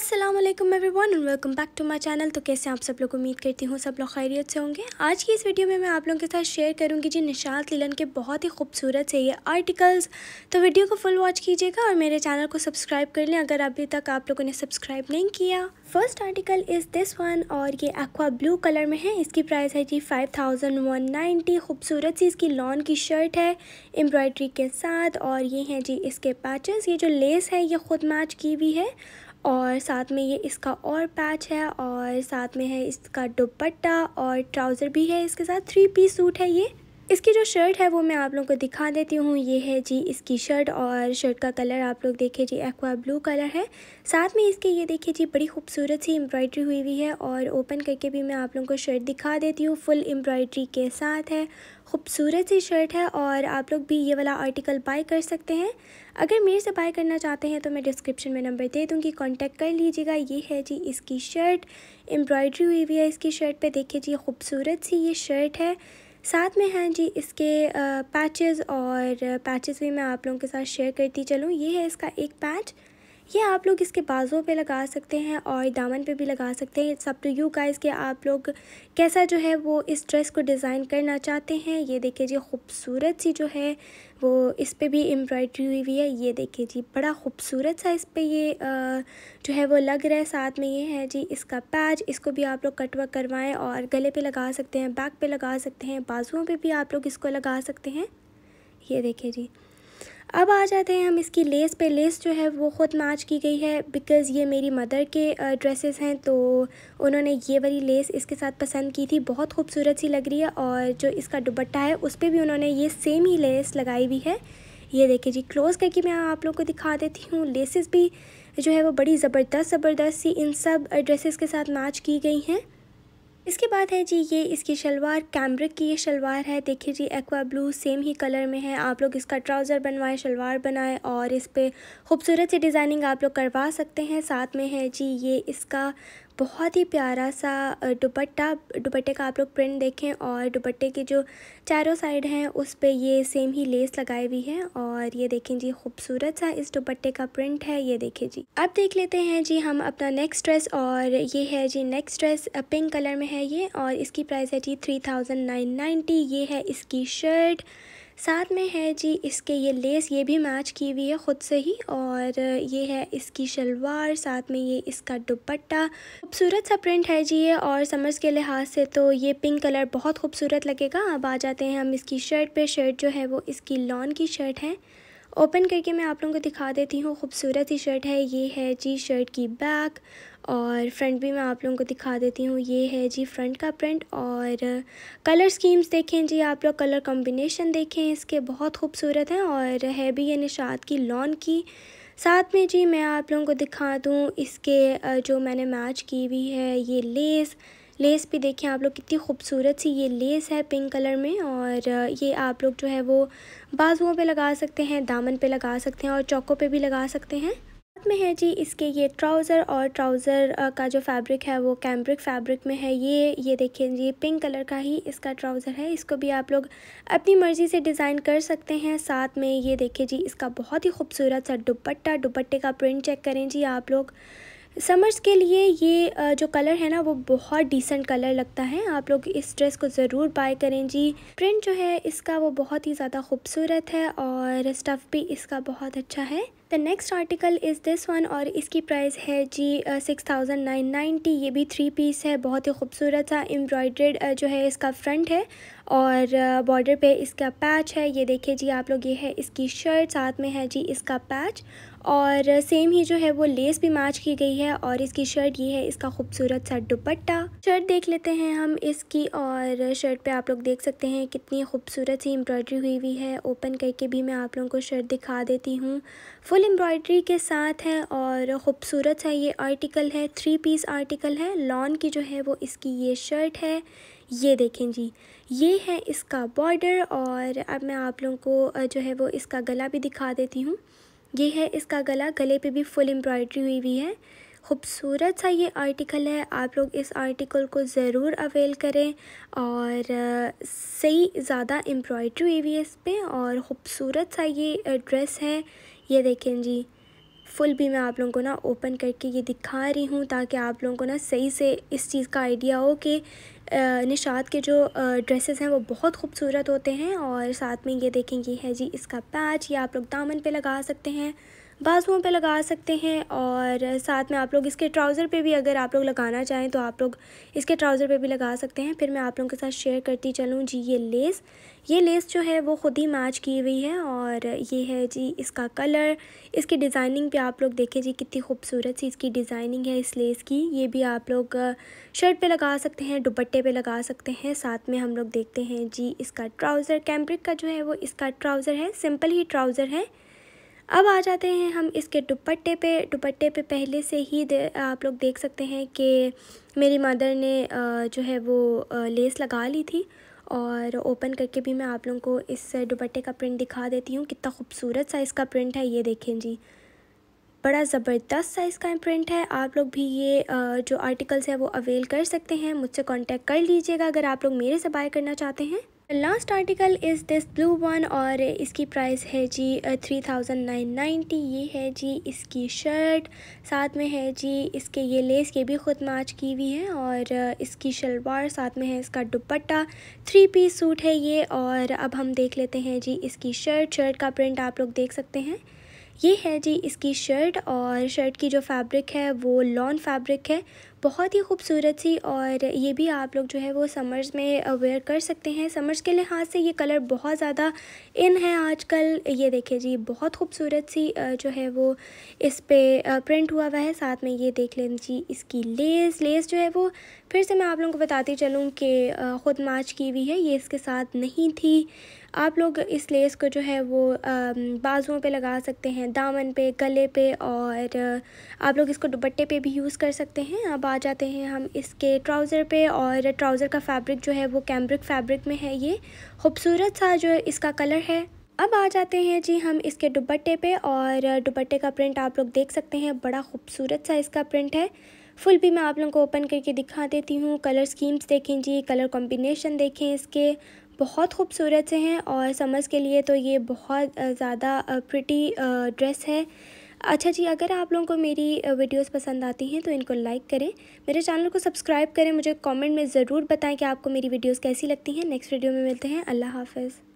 Aslam everyone and welcome back to my channel तो कैसे आप सब लोग उम्मीद करती हूँ सब लोग खैरियत से होंगे। आज की इस वीडियो में मैं आप लोगों के साथ शेयर करूँगी जी निशात लीलन के बहुत ही खूबसूरत से ये आर्टिकल्स तो वीडियो को फुल वॉच कीजिएगा और मेरे चैनल को सब्सक्राइब कर लें अगर अभी तक आप लोगों ने सब्सक्राइब नहीं किया। First article is this one और ये एक्वा ब्लू कलर में है। इसकी प्राइस है जी फाइव थाउज़ेंड वन नाइन्टी खूबसूरत सी इसकी लॉन की शर्ट है एम्ब्रॉयड्री के साथ और ये हैं जी इसके पैचेस ये जो लेस है, ये ख़ुद मैच की हुई है। और साथ में ये इसका और पैच है और साथ में है इसका दुपट्टा और ट्राउज़र भी है इसके साथ थ्री पीस सूट है ये। इसकी जो शर्ट है वो मैं आप लोगों को दिखा देती हूँ। ये है जी इसकी शर्ट और शर्ट का कलर आप लोग देखिए जी एक्वा ब्लू कलर है। साथ में इसके ये देखिए जी, बड़ी खूबसूरत सी एम्ब्रॉयड्री हुई हुई है और ओपन करके भी मैं आप लोगों को शर्ट दिखा देती हूँ। फुल एम्ब्रॉयड्री के साथ है। खूबसूरत सी शर्ट है और आप लोग भी ये वाला आर्टिकल बाई कर सकते हैं। अगर मेरे से बाय करना चाहते हैं तो मैं डिस्क्रिप्शन में नंबर दे दूँगी। कॉन्टैक्ट कर लीजिएगा। ये है जी इसकी शर्ट एम्ब्रॉयड्री हुई हुई है इसकी शर्ट पर देखिए जी, खूबसूरत सी ये शर्ट है। साथ में हैं जी इसके पैचेस और पैचेस भी मैं आप लोगों के साथ शेयर करती चलूँ। ये है इसका एक पैच ये आप लोग इसके बाजुओं पे लगा सकते हैं और दामन पे भी लगा सकते हैं। सब टू यू गाइस के आप लोग कैसा जो है वो इस ड्रेस को डिज़ाइन करना चाहते हैं। ये देखिए जी, खूबसूरत सी जो है वो इस पर भी एम्ब्रॉयड्री हुई हुई है। ये देखिए जी, बड़ा खूबसूरत सा इस पर ये जो है वो लग रहा है। साथ में ये है जी, इसका पैच, इसको भी आप लोग कटवर्क करवाएँ और गले पर लगा सकते हैं, बैक पर लगा सकते हैं, बाजुओं पर भी आप लोग इसको लगा सकते हैं। ये देखिए जी अब आ जाते हैं हम इसकी लेस पे। लेस जो है वो ख़ुद मैच की गई है बिकॉज़ ये मेरी मदर के ड्रेसेस हैं तो उन्होंने ये वाली लेस इसके साथ पसंद की थी। बहुत खूबसूरत सी लग रही है और जो इसका दुपट्टा है, उस पर भी उन्होंने ये सेम ही लेस लगाई हुई है। ये देखिए जी क्लोज़ करके मैं आप लोग को दिखा देती हूँ। लेसेस भी जो है वो बड़ी ज़बरदस्त ज़बरदस्त सी इन सब ड्रेसेस के साथ मैच की गई हैं। इसके बाद है जी, ये इसकी शलवार, कैमरिक की ये शलवार है। देखिए जी, एक्वा ब्लू सेम ही कलर में है। आप लोग इसका ट्राउज़र बनवाएँ, शलवार बनाएँ और इस पर खूबसूरत सी डिज़ाइनिंग आप लोग करवा सकते हैं। साथ में है जी, ये इसका बहुत ही प्यारा सा दुपट्टा, दुपट्टे का आप लोग प्रिंट देखें और दुपट्टे के जो चारों साइड हैं, उस पर ये सेम ही लेस लगाई हुई है और ये देखें जी, खूबसूरत सा इस दुपट्टे का प्रिंट है, ये देखें जी। अब देख लेते हैं जी, हम अपना नेक्स्ट ड्रेस और ये है जी नेक्स्ट ड्रेस पिंक कलर में है ये और इसकी प्राइस है जी थ्री थाउज़ेंड नाइन नाइन्टी ये है इसकी शर्ट साथ में है जी इसके ये लेस, ये भी मैच की हुई है ख़ुद से ही और ये है इसकी शलवार, साथ में ये इसका दुपट्टा। खूबसूरत सा प्रिंट है जी ये और समर्स के लिहाज से तो ये पिंक कलर बहुत खूबसूरत लगेगा। अब आ जाते हैं हम इसकी शर्ट पे शर्ट जो है वो इसकी लॉन की शर्ट है। ओपन करके मैं आप लोगों को दिखा देती हूँ। खूबसूरत ही शर्ट है, ये है जी शर्ट की बैक और फ्रंट भी मैं आप लोगों को दिखा देती हूँ। ये है जी फ्रंट का प्रिंट और कलर स्कीम्स देखें जी, आप लोग कलर कॉम्बिनेशन देखें, इसके बहुत खूबसूरत हैं और है भी ये निशात की लॉन की। साथ में जी मैं आप लोगों को दिखा दूँ, इसके जो मैंने मैच की हुई है, ये लेस लेस भी देखें आप लोग कितनी खूबसूरत सी ये लेस है पिंक कलर में और ये आप लोग जो है वो बाजुओं पे लगा सकते हैं, दामन पे लगा सकते हैं और चौकों पे भी लगा सकते हैं। साथ में है जी इसके ये ट्राउज़र और ट्राउज़र का जो फैब्रिक है वो कैम्ब्रिक फैब्रिक में है। ये ये देखिए जी पिंक कलर का ही इसका ट्राउज़र है। इसको भी आप लोग अपनी मर्ज़ी से डिज़ाइन कर सकते हैं। साथ में ये देखिए जी इसका बहुत ही खूबसूरत सा दुपट्टा, दुपट्टे का प्रिंट चेक करें जी आप लोग। समर्स के लिए ये जो कलर है ना, वो बहुत डिसेंट कलर लगता है। आप लोग इस ड्रेस को ज़रूर बाय करें जी। प्रिंट जो है, इसका वो बहुत ही ज़्यादा खूबसूरत है और स्टफ़ भी इसका बहुत अच्छा है। The next article is this one और इसकी प्राइस है जी सिक्स थाउज़ेंड नाइन नाइन्टी ये भी थ्री पीस है, बहुत ही खूबसूरत सा एम्ब्रॉयड्रेड जो है इसका फ्रंट है और बॉर्डर पे इसका पैच है। ये देखिए जी, आप लोग, ये है इसकी शर्ट साथ में है जी इसका पैच और सेम ही जो है वो लेस भी मैच की गई है और इसकी शर्ट ये है, इसका खूबसूरत सा दुपट्टा। शर्ट देख लेते हैं हम इसकी और शर्ट पे आप लोग देख सकते हैं कितनी खूबसूरत सी एम्ब्रॉयडरी हुई हुई है। ओपन करके भी मैं आप लोगों को शर्ट दिखा देती हूँ। फुल एम्ब्रॉयडरी के साथ है और ख़ूबसूरत सा ये आर्टिकल है थ्री पीस आर्टिकल है। लॉन की जो है वो इसकी ये शर्ट है। ये देखें जी, ये है इसका बॉर्डर और अब मैं आप लोगों को जो है वो इसका गला भी दिखा देती हूँ। ये है इसका गला, गले पे भी फुल एम्ब्रॉयड्री हुई हुई है। खूबसूरत सा ये आर्टिकल है, आप लोग इस आर्टिकल को ज़रूर अवेल करें और सही ज़्यादा एम्ब्रॉयड्री हुई हुई है इस पर और ख़ूबसूरत सा ये ड्रेस है। ये देखें जी। फुल भी मैं आप लोगों को ना ओपन करके ये दिखा रही हूँ ताकि आप लोगों को ना सही से इस चीज़ का आइडिया हो कि निशात के जो ड्रेसेस हैं वो बहुत खूबसूरत होते हैं और साथ में ये देखेंगे है जी इसका पैच, ये आप लोग दामन पे लगा सकते हैं। बाजुओं पे लगा सकते हैं और साथ में आप लोग इसके ट्राउज़र पे भी अगर आप लोग लगाना चाहें तो आप लोग इसके ट्राउज़र पे भी लगा सकते हैं। फिर मैं आप लोगों के साथ शेयर करती चलूँ जी ये लेस। ये लेस जो है वो ख़ुद ही मैच की हुई है और ये है जी इसका कलर। इसकी डिज़ाइनिंग पे आप लोग देखें जी कितनी खूबसूरत सी इसकी डिज़ाइनिंग है इस लेस की। ये भी आप लोग शर्ट पे लगा सकते हैं, दुपट्टे पे लगा सकते हैं। साथ में हम लोग देखते हैं जी इसका ट्राउज़र। कैम्ब्रिक का जो है वो इसका ट्राउज़र है, सिंपल ही ट्राउज़र है। अब आ जाते हैं हम इसके दुपट्टे पे। दुपट्टे पे पहले से ही आप लोग देख सकते हैं कि मेरी मदर ने जो है वो लेस लगा ली थी और ओपन करके भी मैं आप लोगों को इस दुपट्टे का प्रिंट दिखा देती हूँ। कितना खूबसूरत सा इसका प्रिंट है ये देखें जी। बड़ा ज़बरदस्त साइज़ का प्रिंट है। आप लोग भी ये जो आर्टिकल्स हैं वो अवेल कर सकते हैं। मुझसे कांटेक्ट कर लीजिएगा अगर आप लोग मेरे से बाय करना चाहते हैं। Last article is this blue one और इसकी प्राइस है जी थ्री थाउज़ेंड नाइन नाइन्टी ये है जी इसकी शर्ट साथ में है जी इसके ये लेस के भी ख़ुद मैच की हुई है और इसकी शलवार, साथ में है इसका दुपट्टा. थ्री पीस सूट है ये और अब हम देख लेते हैं जी इसकी शर्ट शर्ट का प्रिंट आप लोग देख सकते हैं. ये है जी इसकी शर्ट और शर्ट की जो फैब्रिक है वो लॉन फैब्रिक है। बहुत ही खूबसूरत सी और ये भी आप लोग जो है वो समर्स में वेयर कर सकते हैं। समर्स के लिहाज से ये कलर बहुत ज़्यादा इन है आजकल। ये देखिए जी बहुत खूबसूरत सी जो है वो इस पर प्रिंट हुआ हुआ है। साथ में ये देख लें जी इसकी लेस लेस जो है वो फिर से मैं आप लोगों को बताती चलूँ कि ख़ुद मैच की हुई है। ये इसके साथ नहीं थी। आप लोग इस लेस को जो है वो बाजुओं पे लगा सकते हैं, दामन पे, गले पे और आप लोग इसको दुपट्टे पे भी यूज़ कर सकते हैं। अब आ जाते हैं हम इसके ट्राउज़र पे और ट्राउज़र का फैब्रिक जो है वो कैम्ब्रिक फैब्रिक में है ये। खूबसूरत सा जो इसका कलर है। अब आ जाते हैं जी हम इसके दुपट्टे पे और दुपट्टे का प्रिंट आप लोग देख सकते हैं। बड़ा खूबसूरत सा इसका प्रिंट है। फुल भी मैं आप लोगों को ओपन करके दिखा देती हूँ। कलर स्कीम्स देखें जी, कलर कॉम्बिनेशन देखें इसके। बहुत खूबसूरत से हैं और समर्स के लिए तो ये बहुत ज़्यादा प्रिटी ड्रेस है। अच्छा जी, अगर आप लोगों को मेरी वीडियोस पसंद आती हैं तो इनको लाइक करें। मेरे चैनल को सब्सक्राइब करें। मुझे कमेंट में ज़रूर बताएँ कि आपको मेरी वीडियोस कैसी लगती हैं। नेक्स्ट वीडियो में मिलते हैं। अल्लाह हाफ़िज़।